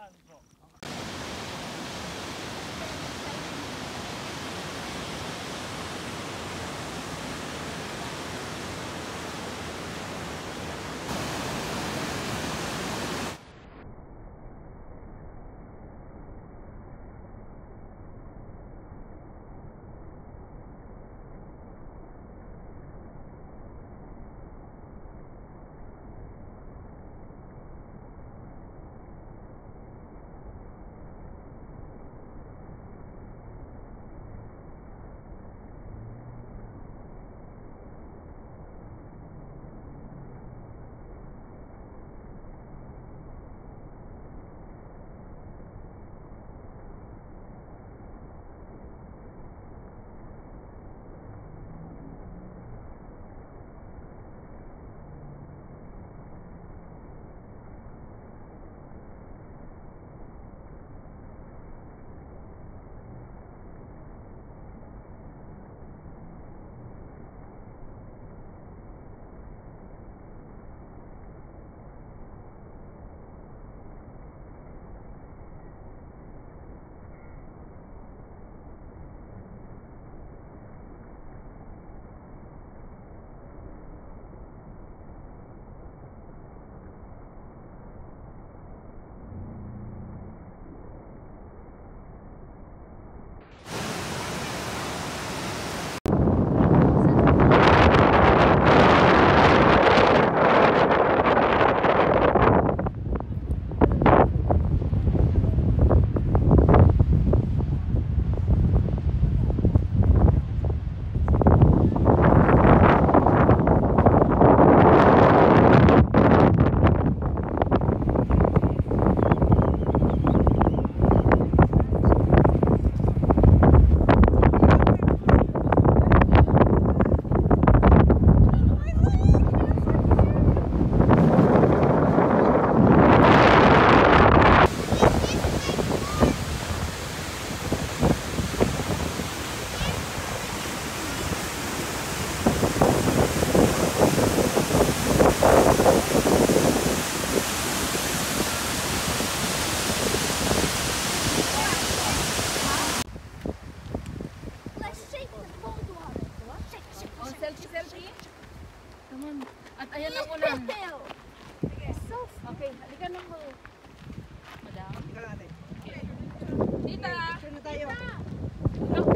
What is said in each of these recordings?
hands up. No.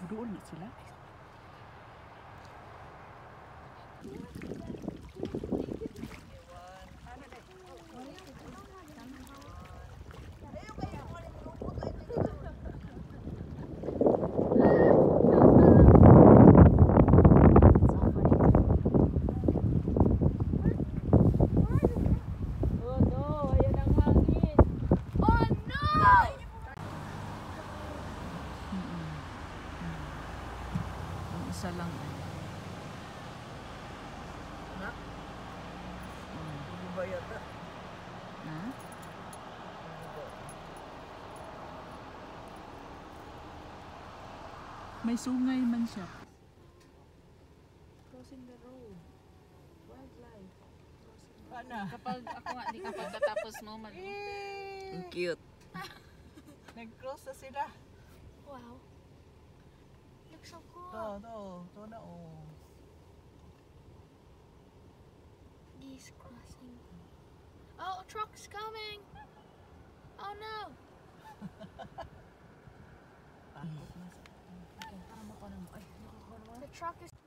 Doon na sila. Oh May sungay man siya. Crossing the road. Wildlife. Ano? Kapag ako nga, di kapag katapos mo, mag... Ang cute. Nag-cross na sila. Wow. Looks so cool. To, to. To na oh. Geese crossing. Oh, a truck's coming. Oh no. Takot na sa... Truck is